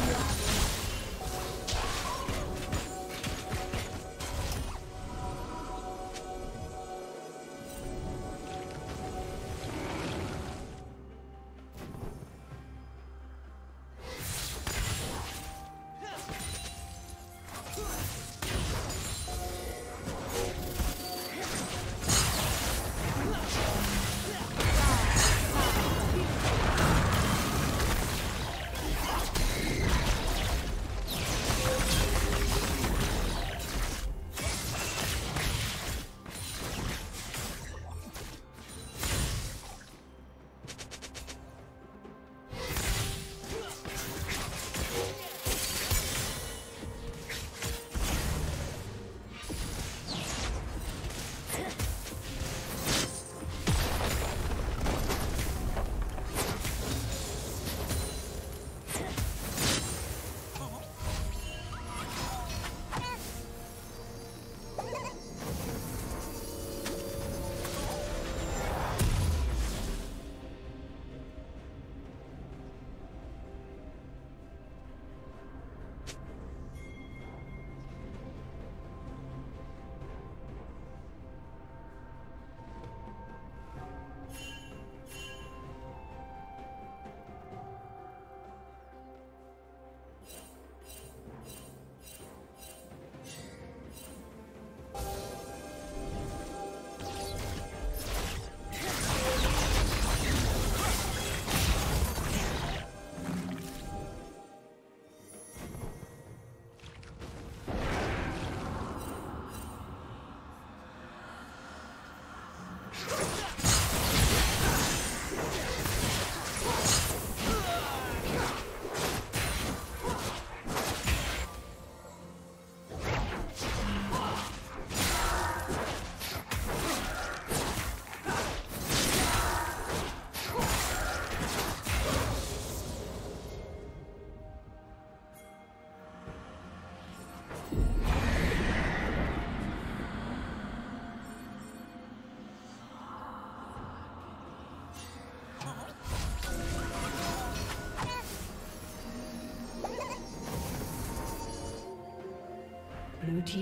Blue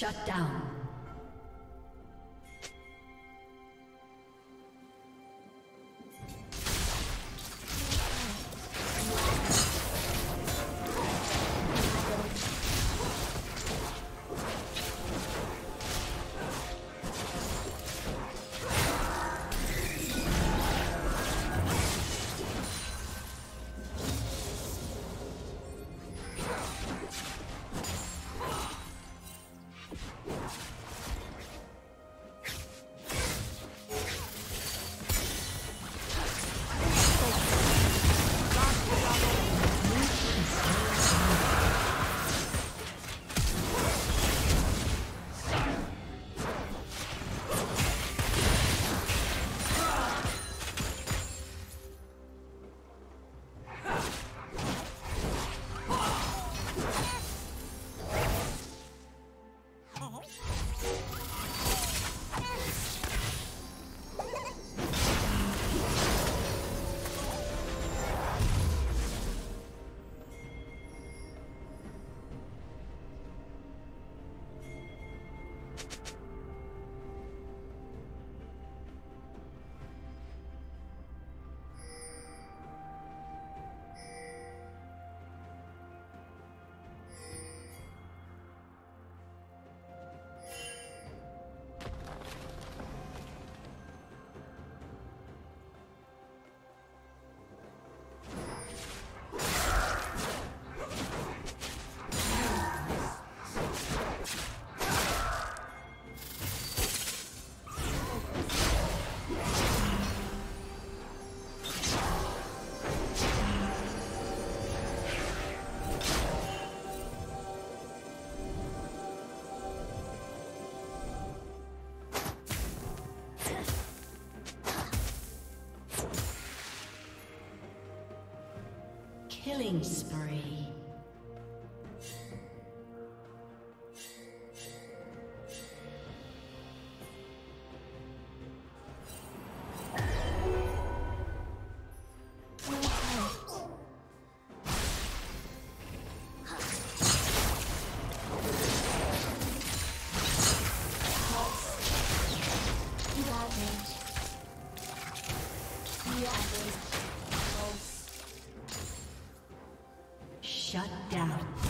Shut down. Killing spree. Shut down.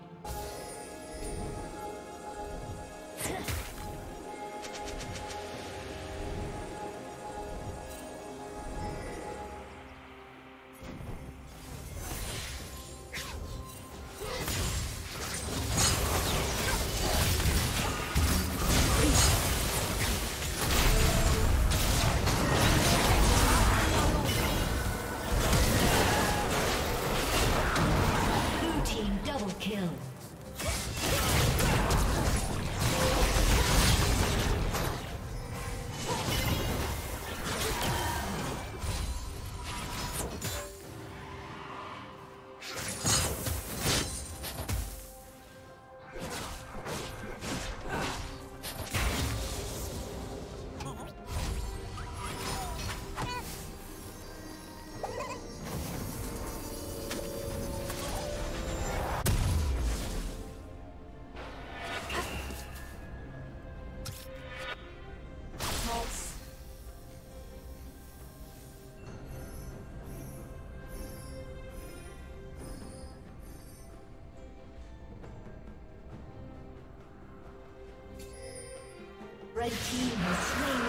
Red team has slain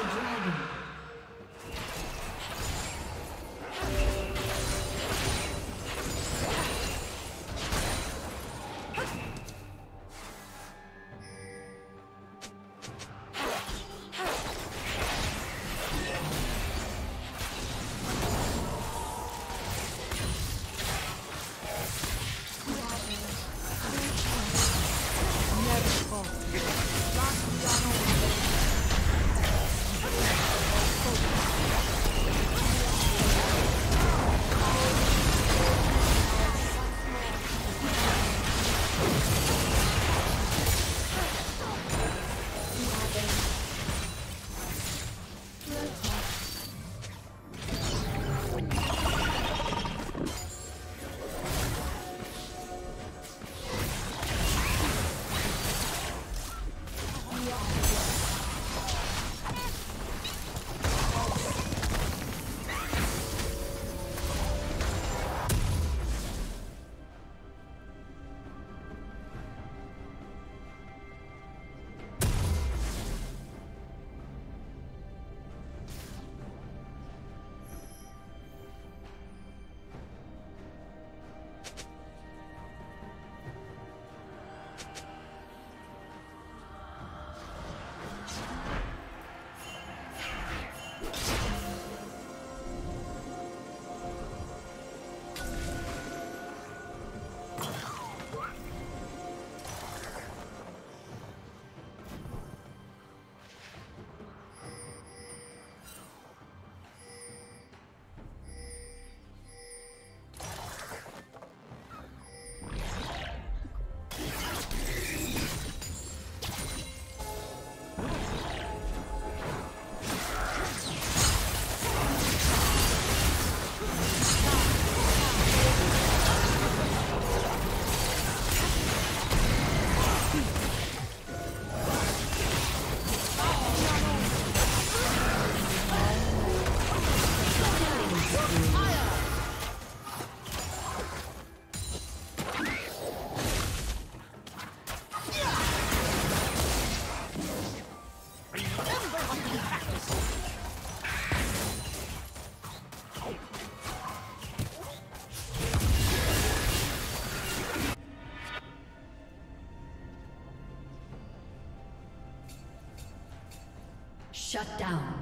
Shut down.